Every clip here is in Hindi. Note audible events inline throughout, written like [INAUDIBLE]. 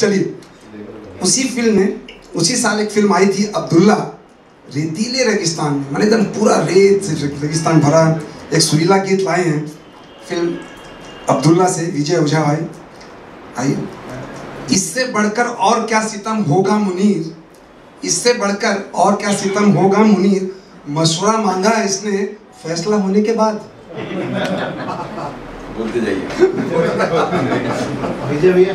चलिए। उसी फ़िल्म में उसी साल एक फ़िल्म आई थी अब्दुल्ला रेतीले रेगिस्तान में। मैंने एकदम पूरा रेत से रेगिस्तान भरा एक सुरीला गीत लाए हैं। फ़िल्म अब्दुल्ला से विजय ओझा भाई। आइए। इससे बढ़कर और क्या सितम होगा मुनीर? इससे बढ़कर और क्या सितम होगा मुनीर? मशवरा मांगा इसने फैसला होने के बाद। बोलते जाइए। [LAUGHS] विजय भैया।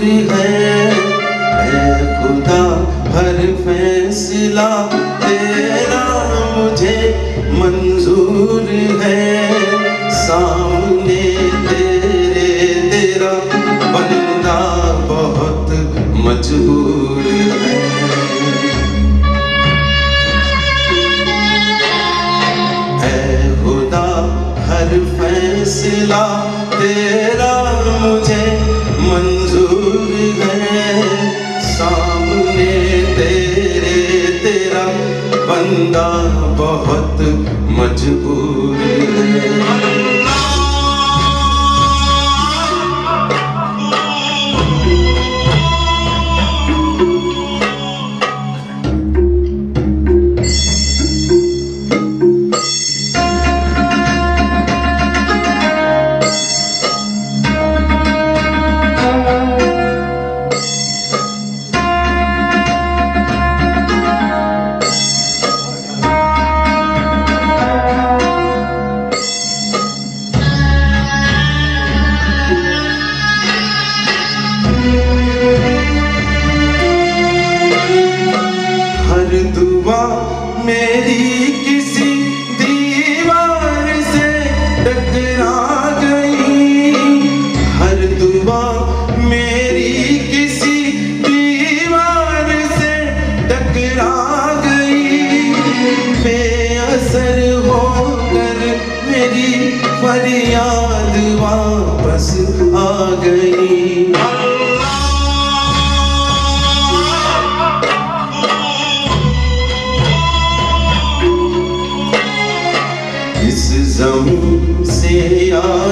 मंजूर है। खुदा, हर फैसला तेरा मुझे मंजूर है। सामने तेरे, तेरा बंदा बहुत मजबूर है। खुदा, हर फैसला तेरा मुझे मंजूर बंदा बहुत मजबूर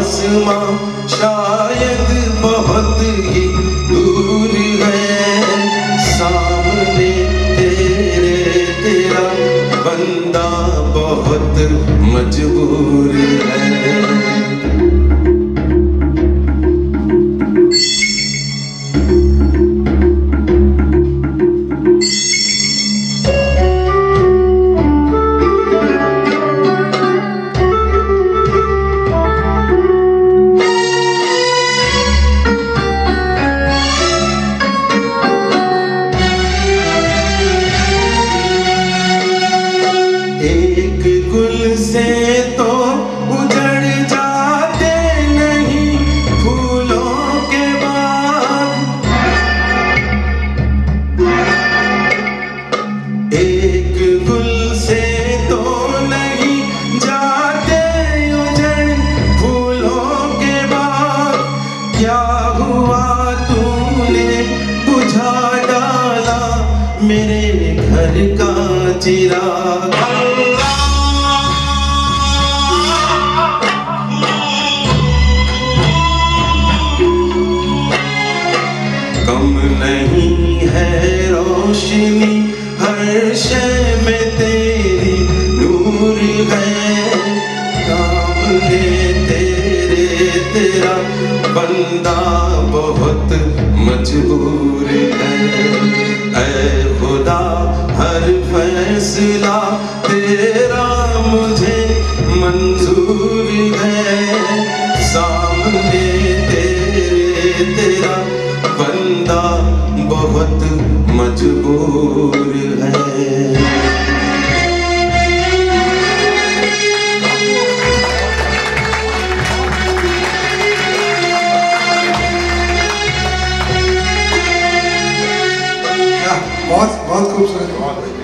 आसमां शायद बहुत ही दूर है। सामने तेरे तेरा बंदा बहुत मजबूर है एक गुल से तो उजड़ जाते नहीं फूलों के बाग एक गुल से तो नहीं जाते उजड़ फूलों के बाग क्या हुआ तूने बुझा डाला मेरे घर का चिराग? कम नहीं है रोशनी, हर शय में तेरी नूर है। काम है तेरे, तेरा बंदा बहुत मजबूर है। ऐ खुदा, हर फैसला तेरा बंदा बहुत मजबूर है। बहुत बहुत खूबसूरत। बहुत